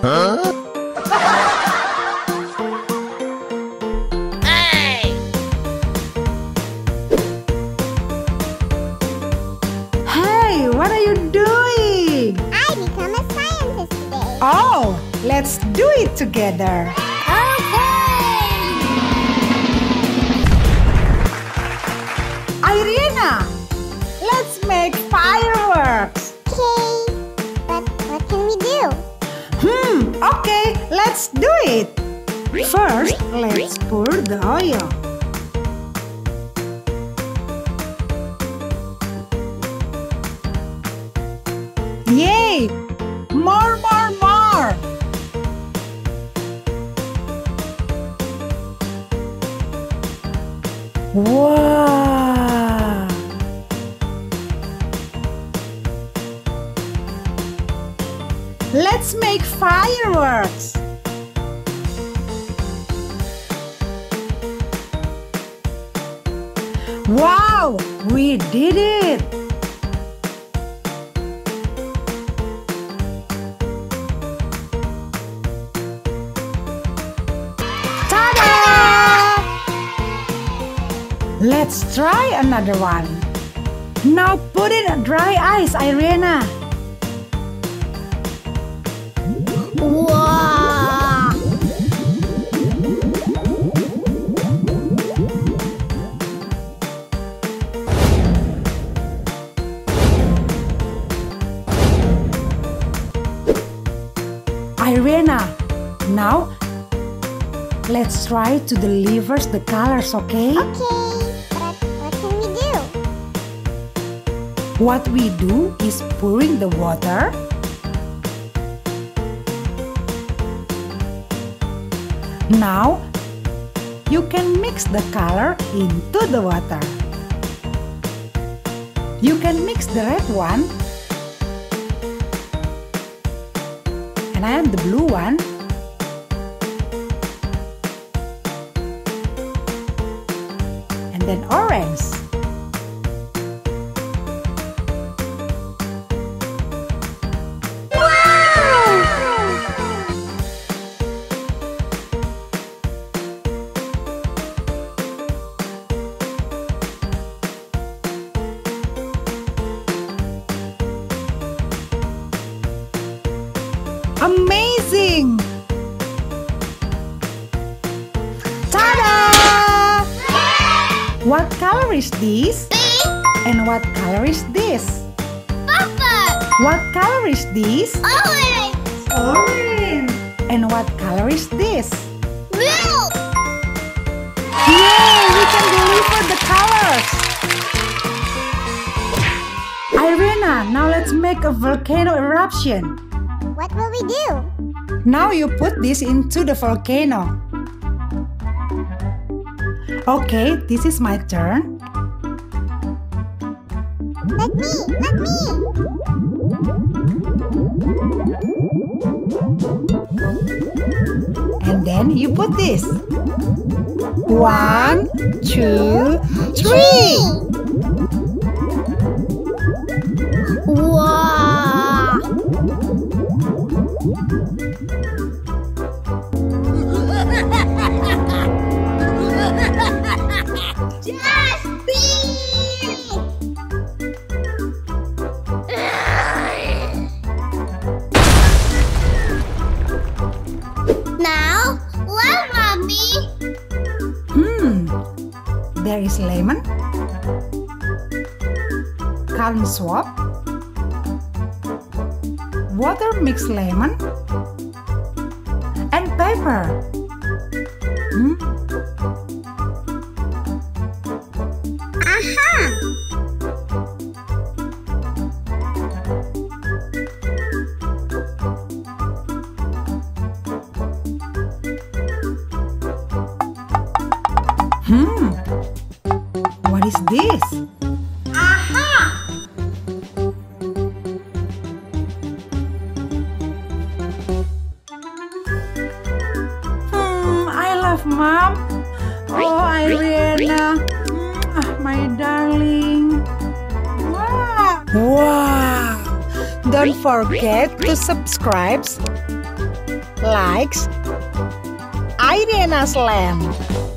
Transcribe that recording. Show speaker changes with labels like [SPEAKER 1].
[SPEAKER 1] Huh? hey! Hey, what
[SPEAKER 2] are
[SPEAKER 1] you doing? I become
[SPEAKER 2] a scientist today. Oh, let's do
[SPEAKER 1] it together. Do it. First, let's pour the oil. Yay! More, more, more! Wow! Let's make fireworks! Wow! We did it! Ta-da! Let's try another one. Now put it on dry ice, Airiena. Now let's try to deliver the colors, okay?
[SPEAKER 2] Okay, but what can we do?
[SPEAKER 1] What we do is pouring the water. Now, you can mix the color into the water. You can mix the red one and I am the blue one. And then orange. Amazing! What color is this?
[SPEAKER 2] Pink!
[SPEAKER 1] And what color is this?
[SPEAKER 2] Purple!
[SPEAKER 1] What color is this?
[SPEAKER 2] Orange!
[SPEAKER 1] Orange. And what color is this?
[SPEAKER 2] Blue!
[SPEAKER 1] Yay! We can deliver the colors! Airiena, now let's make a volcano eruption.
[SPEAKER 2] What will we do?
[SPEAKER 1] Now you put this into the volcano. Okay, this is my turn.
[SPEAKER 2] Let me! Let me!
[SPEAKER 1] And then you put this. One, two, three. There is lemon, corn swab, water mixed lemon, and pepper. Hmm.
[SPEAKER 2] Aha!
[SPEAKER 1] Hmm. This?
[SPEAKER 2] Aha!
[SPEAKER 1] Hmm. I love mom. Oh, Irena. Mwah, My darling. Wow. Wow. Don't forget to subscribe, likes, Irena's Land.